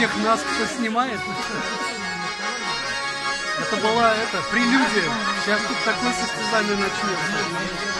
всех нас, кто снимает. Это была это прелюдия. Сейчас тут такое состязание начнется.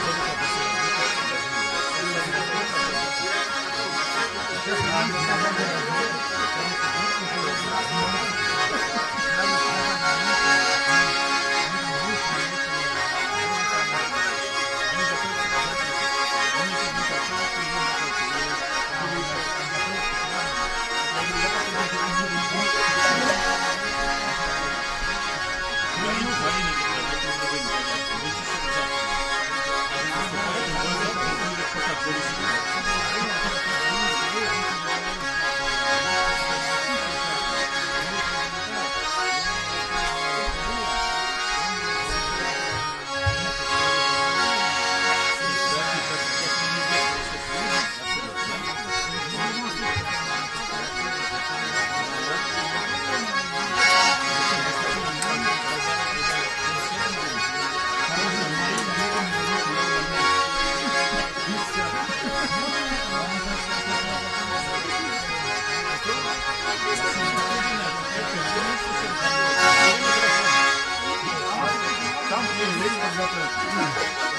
嗯。